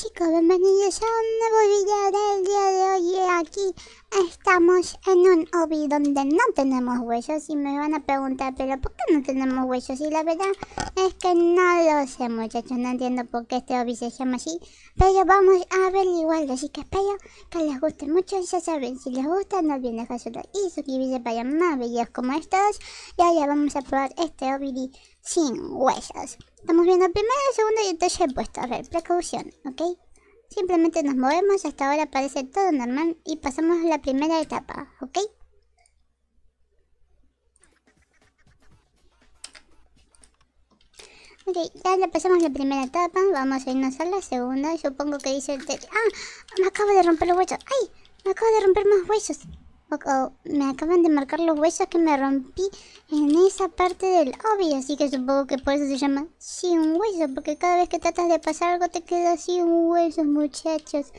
chicos, bienvenidos a un nuevo video del día de hoy y aquí estamos en un hobby donde no tenemos huesos y me van a preguntar, pero ¿por qué no tenemos huesos? Y la verdad es que no lo sé muchachos, no entiendo por qué este hobby se llama así, pero vamos a averiguarlo, así que espero que les guste mucho, ya saben, si les gusta no olviden dejar su like y suscribirse para más videos como estos y ahora vamos a probar este hobby sin huesos. Estamos viendo el primero, el segundo y el tercer puesto. A ver, precaución, ¿ok? Simplemente nos movemos, hasta ahora parece todo normal y pasamos la primera etapa, ¿ok? Ok, ya le pasamos la primera etapa, vamos a irnos a la segunda, supongo que dice el... ¡Ah! Me acabo de romper los huesos, ¡ay! Me acabo de romper más huesos me acaban de marcar los huesos que me rompí en esa parte del hobby, así que supongo que por eso se llama sin hueso, porque cada vez que tratas de pasar algo te queda sin huesos, muchachos.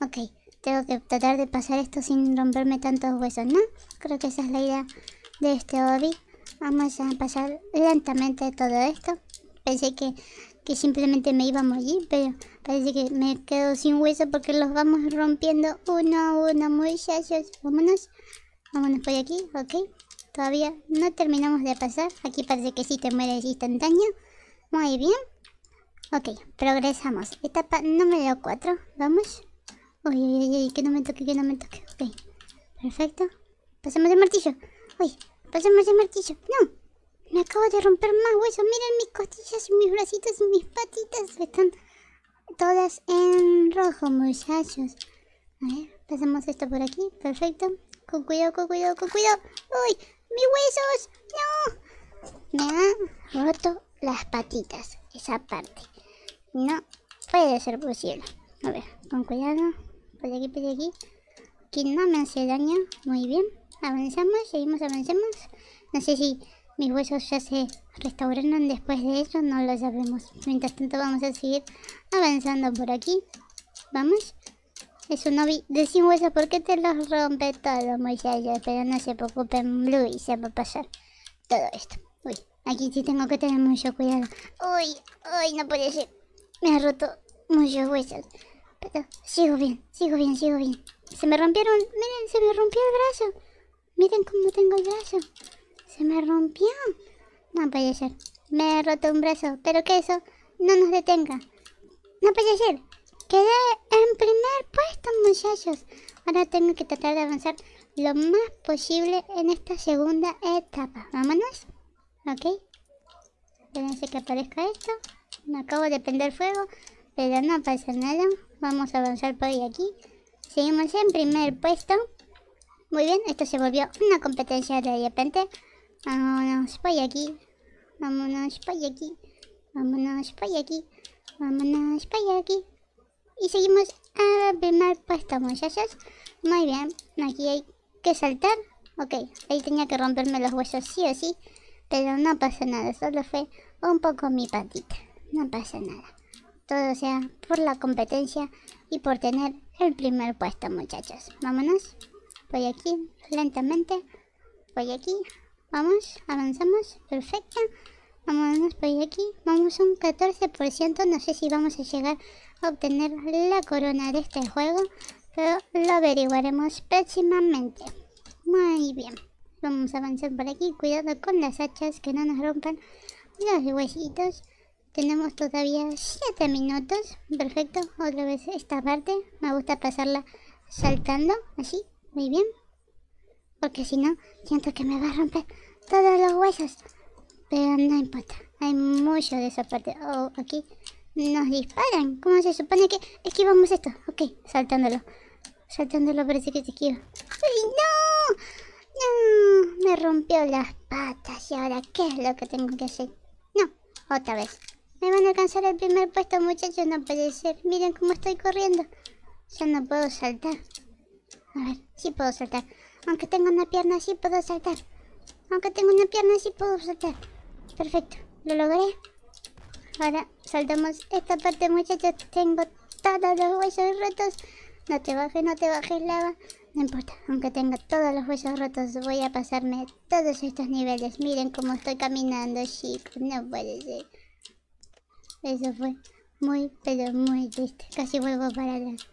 Ok, tengo que tratar de pasar esto sin romperme tantos huesos, ¿no? Creo que esa es la idea de este hobby. Vamos a pasar lentamente todo esto. Pensé que, que simplemente me iba a pero parece que me quedo sin hueso porque los vamos rompiendo uno a uno, muchachos. Vámonos. Vámonos por aquí, ok. Todavía no terminamos de pasar. Aquí parece que sí te mueres instantáneo. Muy bien. Ok, progresamos. Etapa número 4. Vamos. Uy, uy, uy, que no me toque, que no me toque. Ok, perfecto. Pasemos el martillo. Uy, pasemos el martillo. No, me acabo de romper más huesos. Miren mis costillas mis bracitos y mis patitas. Están todas en rojo, muchachos. A ver, pasamos esto por aquí. Perfecto. Con cuidado, con cuidado, con cuidado. ¡Uy! ¡Mis huesos! ¡No! Me han roto las patitas. Esa parte. No puede ser posible. A ver, con cuidado. Por aquí, por aquí. Aquí no me hace daño. Muy bien. Avanzamos, seguimos, avancemos. No sé si mis huesos ya se restauraron después de eso, no lo sabemos. Mientras tanto vamos a seguir avanzando por aquí. Vamos. Es un hobby de sin huesos porque te los rompe todo, muchachos. Pero no se preocupen, Blue, y se va a pasar todo esto. Uy, aquí sí tengo que tener mucho cuidado. Uy, uy, no puede ser. Me ha roto muchos huesos. Pero sigo bien, sigo bien, sigo bien. Se me rompieron, miren, se me rompió el brazo. Miren cómo tengo el brazo. Se me rompió. No puede ser. Me he roto un brazo. Pero que eso no nos detenga. No puede ser. Quedé en primer puesto, muchachos. Ahora tengo que tratar de avanzar lo más posible en esta segunda etapa. Vámonos. Ok. Espérense que aparezca esto. Me acabo de prender fuego. Pero no pasa nada. Vamos a avanzar por aquí. Seguimos en primer puesto. Muy bien, esto se volvió una competencia de repente. Vámonos por aquí. Vámonos por aquí. Vámonos por aquí. Vámonos por aquí. Y seguimos a primer puesto, muchachos. Muy bien. Aquí hay que saltar. Ok, ahí tenía que romperme los huesos sí o sí. Pero no pasa nada. Solo fue un poco mi patita. No pasa nada. Todo sea por la competencia y por tener el primer puesto, muchachos. Vámonos. Voy aquí, lentamente. Voy aquí. Vamos, avanzamos. Perfecto. Vámonos por aquí. Vamos un 14%. No sé si vamos a llegar a obtener la corona de este juego. Pero lo averiguaremos próximamente. Muy bien. Vamos a avanzar por aquí. Cuidado con las hachas que no nos rompan los huesitos. Tenemos todavía 7 minutos. Perfecto. Otra vez esta parte. Me gusta pasarla saltando. Así. Muy bien. Porque si no, siento que me va a romper todos los huesos. Pero no importa, hay mucho de esa parte. Oh, aquí nos disparan. ¿Cómo se supone que esquivamos esto? Ok, saltándolo. Saltándolo parece que se esquiva. ¡Ay, no! No, me rompió las patas. ¿Y ahora qué es lo que tengo que hacer? No, otra vez. Me van a alcanzar el primer puesto, muchachos. No puede ser. Miren cómo estoy corriendo. Ya no puedo saltar. A ver, sí puedo saltar. Aunque tenga una pierna, sí puedo saltar. Aunque tengo una pierna, sí puedo saltar. Perfecto, lo logré. Ahora saltamos esta parte, muchachos. Tengo todos los huesos rotos. No te bajes, no te bajes, lava. No importa, aunque tenga todos los huesos rotos, voy a pasarme todos estos niveles. Miren cómo estoy caminando, chicos. No puede ser. Eso fue muy, pero muy triste. Casi vuelvo para atrás.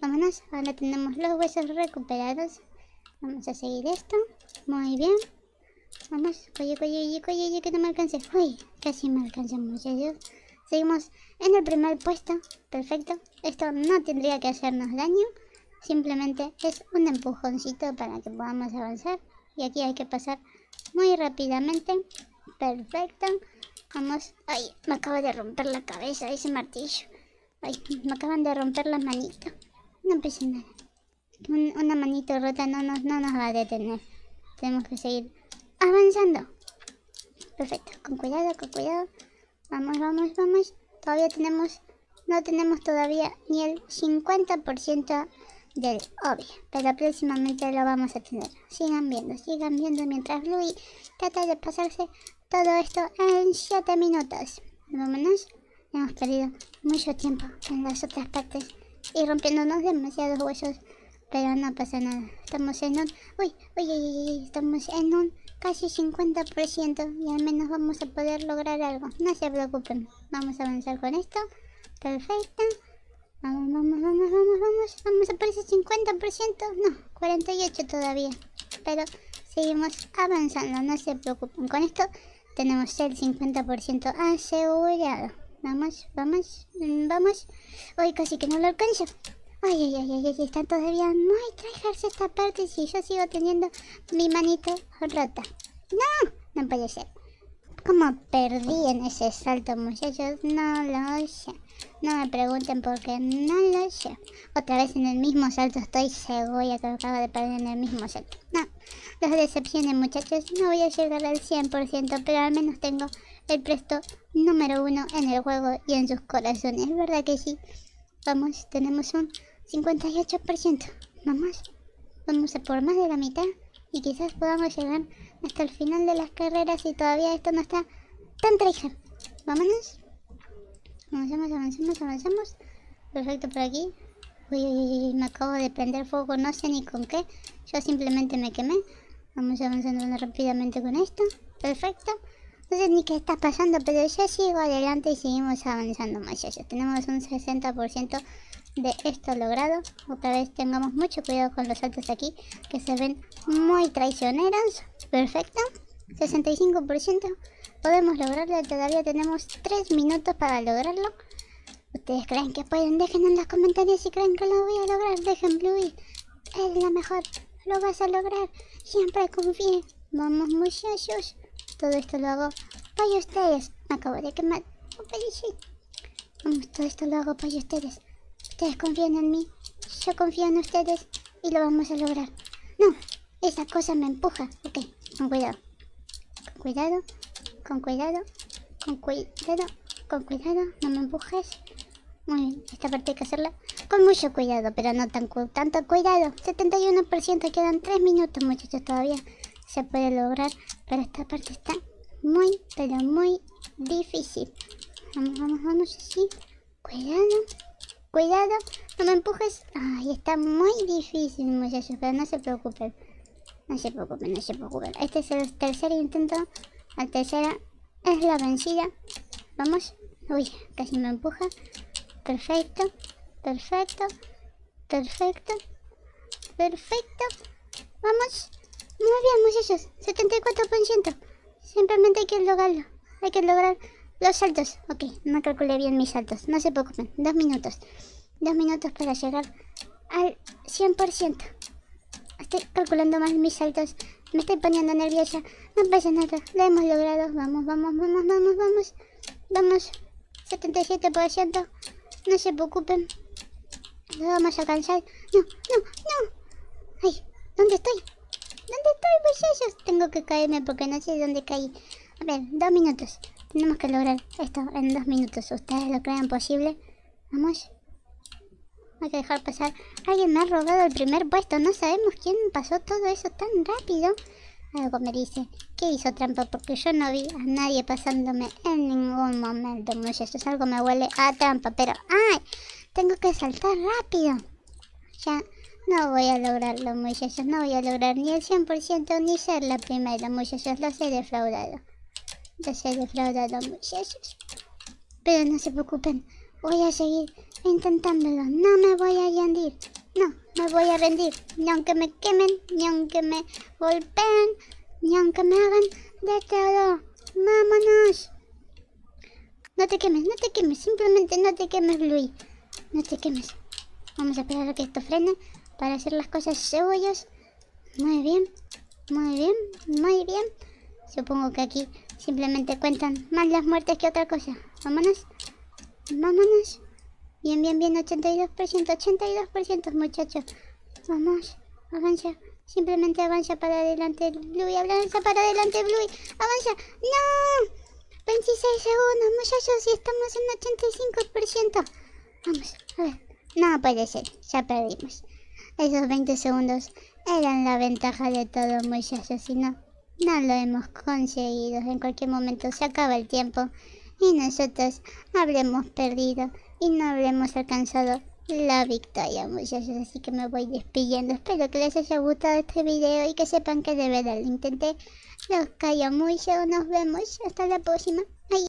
Vámonos, ahora tenemos los huesos recuperados. Vamos a seguir esto. Muy bien. Vamos, oye, oye, oye, oye, que no me alcance. Uy, casi me alcanza, muchachos. Seguimos en el primer puesto. Perfecto. Esto no tendría que hacernos daño. Simplemente es un empujoncito para que podamos avanzar. Y aquí hay que pasar muy rápidamente. Perfecto. Vamos. Ay, me acaba de romper la cabeza ese martillo. Ay, me acaban de romper la manita. No pasa nada. una manito rota no nos, no nos va a detener. Tenemos que seguir avanzando. Perfecto. Con cuidado, con cuidado. Vamos, vamos, vamos. Todavía tenemos... No tenemos todavía ni el 50% del obvio. Pero próximamente lo vamos a tener. Sigan viendo, sigan viendo mientras Louis trata de pasarse todo esto en 7 minutos. Vámonos. Hemos perdido mucho tiempo en las otras partes y rompiéndonos demasiados huesos. Pero no pasa nada. Estamos en un... Uy, uy, uy, uy, estamos en un casi 50% y al menos vamos a poder lograr algo. No se preocupen. Vamos a avanzar con esto. Perfecto. Vamos, vamos, vamos, vamos, vamos. Vamos a por ese 50%. No, 48 todavía. Pero seguimos avanzando. No se preocupen. Con esto tenemos el 50% asegurado. Vamos, vamos, vamos. Hoy casi que no lo alcanzo. Ay, ay, ay, ay, están todavía muy tryhards esta parte si yo sigo teniendo mi manito rota. No, no puede ser. ¿Cómo perdí en ese salto, muchachos? No lo sé. No me pregunten por qué, no lo sé. Otra vez en el mismo salto estoy segura que acabo de perder en el mismo salto. No, los decepciones, muchachos. No voy a llegar al 100%, pero al menos tengo el presto número uno en el juego y en sus corazones. ¿Verdad que sí? Vamos, tenemos un 58%. Vamos, vamos a por más de la mitad y quizás podamos llegar hasta el final de las carreras y todavía esto no está tan tryhard. Vámonos. Avancemos, avancemos, avancemos. Perfecto por aquí. Uy, uy, me acabo de prender fuego, no sé ni con qué. Yo simplemente me quemé. Vamos avanzando rápidamente con esto. Perfecto. No sé ni qué está pasando, pero yo sigo adelante y seguimos avanzando más allá. Tenemos un 60% de esto logrado. Otra vez tengamos mucho cuidado con los saltos aquí, que se ven muy traicioneros. Perfecto. 65%. Podemos lograrlo, todavía tenemos 3 minutos para lograrlo. ¿Ustedes creen que pueden? Dejen en los comentarios si creen que lo voy a lograr. Dejen Bluey. Es la mejor. Lo vas a lograr. Siempre confíe. Vamos muchachos. Todo esto lo hago para ustedes. Me acabo de quemar. Vamos, todo esto lo hago para ustedes. Ustedes confían en mí. Yo confío en ustedes. Y lo vamos a lograr. No, esa cosa me empuja. Ok, con cuidado. Con cuidado. Con cuidado. Con cuidado. Con cuidado. No me empujes. Muy bien, esta parte hay que hacerla con mucho cuidado, pero no tan tanto cuidado. 71%, quedan 3 minutos muchachos todavía se puede lograr, pero esta parte está muy, pero muy difícil. Vamos, vamos, vamos así. Cuidado, cuidado, no me empujes. Ay, está muy difícil, muchachos, pero no se preocupen. No se preocupen, no se preocupen. Este es el tercer intento. La tercera es la vencida. Vamos. Uy, casi me empuja. Perfecto, perfecto, perfecto, perfecto. Vamos. Muy bien, muchachos. 74%. Simplemente hay que lograrlo. Hay que lograr los saltos. Ok, no calculé bien mis saltos. No se preocupen. Dos minutos. Dos minutos para llegar al 100%. Estoy calculando mal mis saltos. Me estoy poniendo nerviosa. No pasa nada. Lo hemos logrado. Vamos, vamos, vamos, vamos, vamos. Vamos. 77%. No se preocupen. Lo vamos a alcanzar. No, no, no. Ay, ¿dónde estoy? ¿Dónde estoy, muchachos? Tengo que caerme porque no sé dónde caí. A ver, dos minutos. Tenemos que lograr esto en dos minutos. ¿Ustedes lo creen posible? Vamos. Hay que dejar pasar. Alguien me ha robado el primer puesto. No sabemos quién pasó todo eso tan rápido. Algo me dice que hizo trampa porque yo no vi a nadie pasándome en ningún momento, muchachos. Algo me huele a trampa, pero ¡ay! Tengo que saltar rápido. Ya no voy a lograrlo, muchachos. No voy a lograr ni el 100% ni ser la primera, muchachos. Lo sé defraudado. Lo sé defraudado, muchachos. Pero no se preocupen. Voy a seguir intentándolo. No me voy a rendir. No, me voy a rendir. Ni aunque me quemen, ni aunque me golpeen, ni aunque me hagan de todo. ¡Vámonos! No te quemes, no te quemes. Simplemente no te quemes, Luis. No te quemes. Vamos a esperar a que esto frene para hacer las cosas cebollas. Muy bien, muy bien, muy bien. Supongo que aquí simplemente cuentan más las muertes que otra cosa. Vámonos. Vámonos. Bien, bien, bien. 82%, 82% muchachos. Vamos. Avanza. Simplemente avanza para adelante, Bluey. Avanza para adelante, Bluey. Avanza. ¡No! 26 segundos, muchachos. Y estamos en 85%. Vamos, a ver. No puede ser. Ya perdimos. Esos 20 segundos eran la ventaja de todo, muchachos. Y no, no lo hemos conseguido. En cualquier momento se acaba el tiempo y nosotros habremos perdido y no habremos alcanzado la victoria muchachos. Así que me voy despidiendo. Espero que les haya gustado este video y que sepan que de verdad lo intenté. Los callo mucho. Nos vemos. Hasta la próxima